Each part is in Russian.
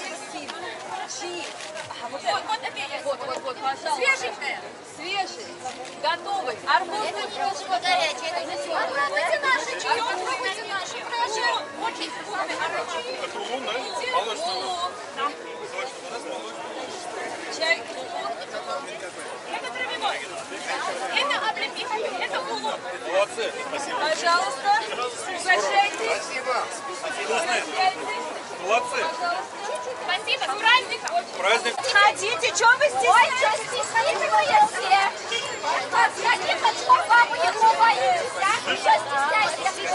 апельсин, чи. А, вот, вот, вот, вот, вот, пожалуйста. Свеженькое? Свежий, готовый. Арбузный немножко горячий. Это не Пробуйте наши чаек, пробуйте наши пирожок. Очень вкусный. Это улун, да? Молочный улун. Чай. Это травяной. Это облепиховый, это улун. Молодцы. Спасибо. Пожалуйста, угощайтесь. Вкусные. Угощайтесь. Молодцы. Спасибо, с праздником. Праздник. Хотите, что вы здесь? Ой, что стесняетесь? А, я не хочу, папа, его боимся. Что стесняетесь?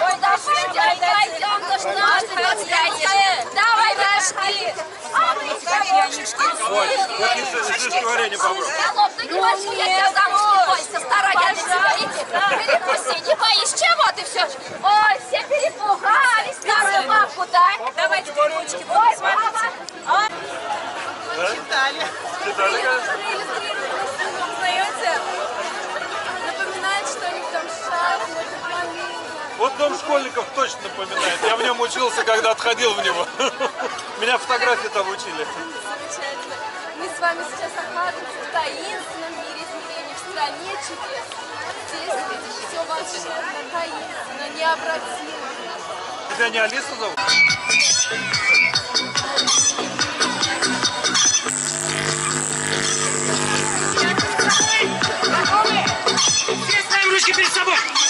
Ой, да пойдем, пойдем, да что ж ты Давай, дошли. А вы Ой, вот не шишку варенье попробуй. Голов, ты не возьми, я тебя замуж не бойся, старая смотрите. Перепусти, не боишь, чего ты все? Ой, все перепугались, старую бабку, да? Давайте ручки Ой, мама. Читали, конечно. Узнаете? Напоминает что-нибудь там шахматы. Вот дом школьников точно напоминает. Я в нем учился, когда отходил в него. Меня фотографии там учили. Замечательно. Мы с вами сейчас оказываемся в таинственном мире измерений, в стране чудес. Здесь все волшебно, таинственно, необратимо. Тебя не Алиса зовут?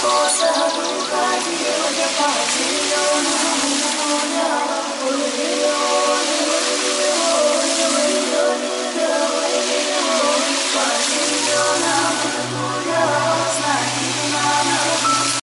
Cosa tu cadi